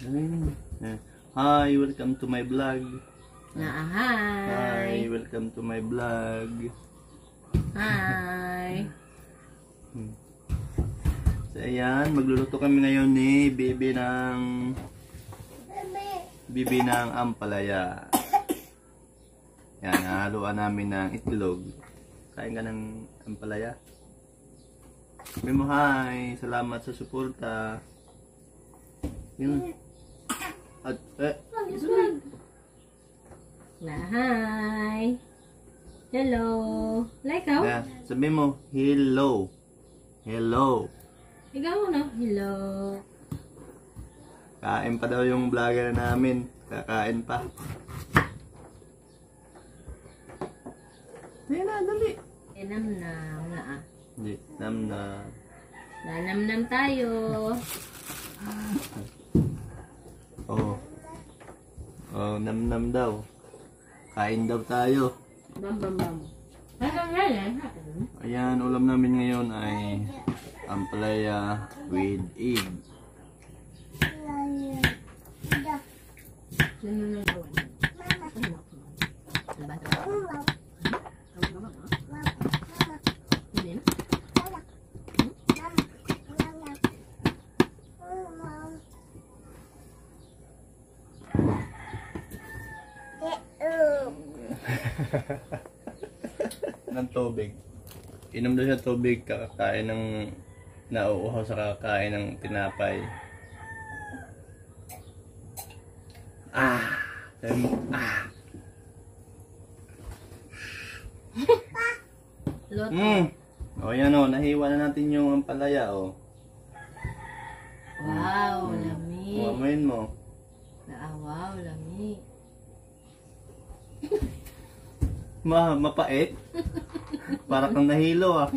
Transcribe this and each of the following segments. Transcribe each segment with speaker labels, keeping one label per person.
Speaker 1: Ayun. Eh, Hi, welcome to my vlog.
Speaker 2: Na,
Speaker 1: Hi,
Speaker 2: hi.
Speaker 1: welcome to my vlog.
Speaker 2: Hi.
Speaker 1: So ayan, magluluto kami ngayon ni Bibi ng Bibi ng ampalaya. Yan, haluan namin ng itlog. Kain ka ng ampalaya. Sabi mo, hi, salamat sa suporta. Yun. At, eh,
Speaker 2: Na, hi. Hello. Like how?
Speaker 1: ayan, sabi mo, hello. Hello.
Speaker 2: Ikaw no? Hello.
Speaker 1: Kain pa daw yung vlogger namin. Kakain pa. Ayun na, dali.
Speaker 2: Enam na. Na ah.
Speaker 1: Hindi, nam na.
Speaker 2: Nanam-nam tayo.
Speaker 1: Oh. Oh, nam nam daw. Kain daw tayo.
Speaker 2: Bam bam bam.
Speaker 1: Ayan, ulam namin ngayon ay ampalaya with egg.
Speaker 2: Sino na gawan? Ano ba ito? Hindi na?
Speaker 1: ng tubig. Inom daw siya tubig kakakain ng nauuhaw sa kakakain ng tinapay. Ah! Mo, ah!
Speaker 2: Lot.
Speaker 1: Mm. O yan o, nahiwa na natin yung ampalaya o.
Speaker 2: Wow, lami.
Speaker 1: Kumain mo.
Speaker 2: Ah, wow, lami.
Speaker 1: Ma, mapait. Para kang nahilo ah.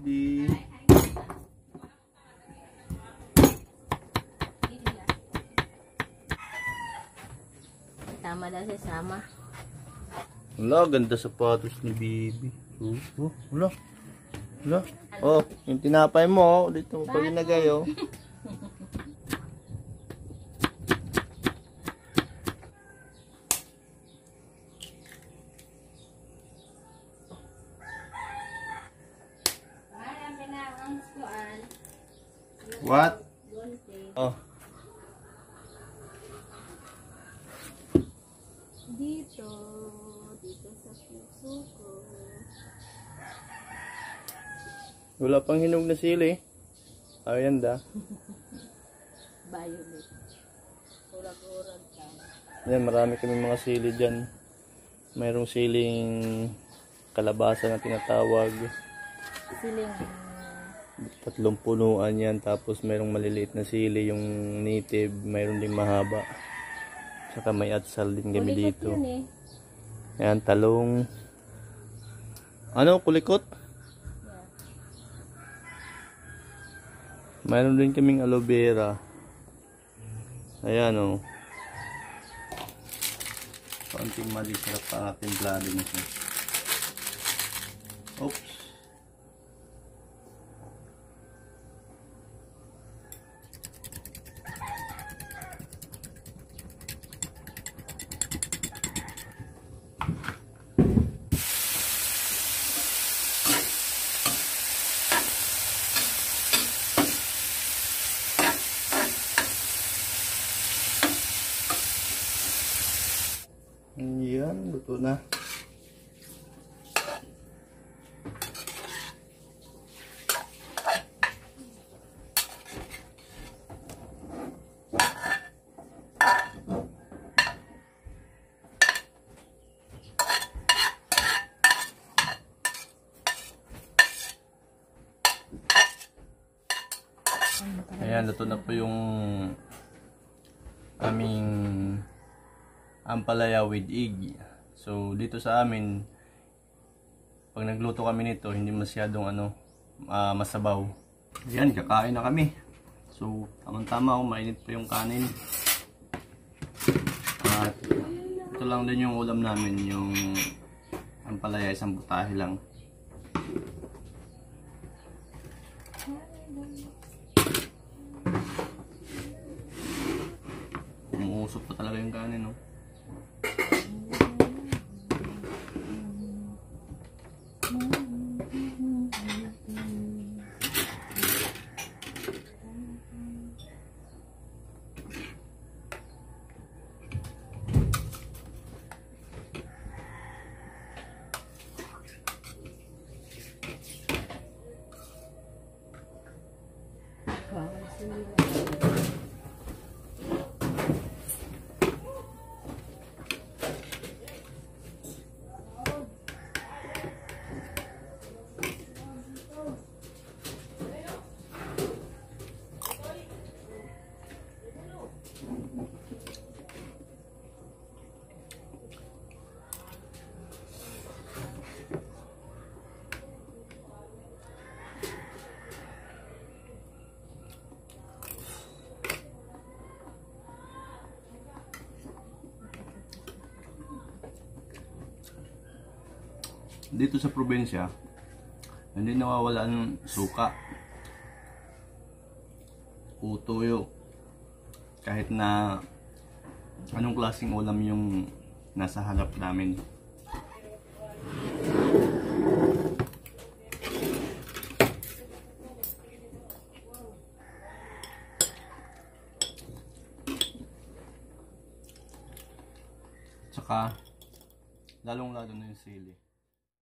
Speaker 1: Di.
Speaker 2: Tama daw si Sama.
Speaker 1: Wala, ganda sapatos ni Bibi. Oh, oh, wala. Wala. Oh, yung tinapay mo, oh, dito mo pa ginagay, oh. What? Oh,
Speaker 2: Dito, dito sa puso ko.
Speaker 1: wala pang hinog na sili. Ayan da.
Speaker 2: Violet. Urag-urag ka.
Speaker 1: Yan, marami kami mga sili dyan. Mayroong siling kalabasa na tinatawag.
Speaker 2: Siling.
Speaker 1: Tatlong punuan yan. Tapos mayroong maliliit na sili yung native. Mayroong din mahaba. Saka may atsal din kami
Speaker 2: Kulikot
Speaker 1: dito.
Speaker 2: yun eh.
Speaker 1: Yan, talong. Ano, kulikot? Mayroon din kaming aloe vera. Ayan o. Oh. Konting mali sarap pa ang ating nito. Oops. Yan, na. Ayan, luto na po yung aming ampalaya with egg. So, dito sa amin, pag nagluto kami nito, hindi masyadong ano, ah, masabaw. Yan, kakain na kami. So, tamang-tama kung mainit pa yung kanin. At ito lang din yung ulam namin, yung ampalaya, isang butahe lang. Lumusok pa talaga yung kanin, no? Dito sa probinsya, hindi nawawala ng suka. O tuyo. Kahit na anong klaseng ulam yung nasa harap namin. Tsaka, lalong lalo na yung sili.